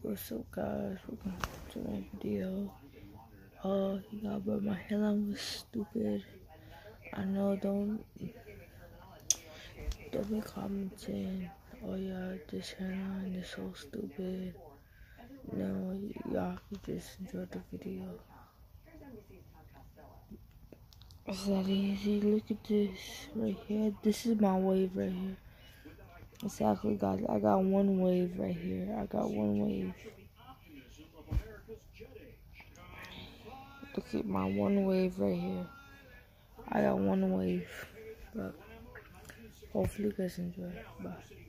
What's up guys, welcome to my video. Uh, y'all but my hairline was stupid. I know, don't, don't be commenting, oh yeah, this hairline is so stupid. No, y'all just enjoy the video. It's that easy, look at this right here. This is my wave right here. Exactly, guys. I got one wave right here. I got one wave. Look at my one wave right here. I got one wave. But hopefully you guys enjoy. Bye.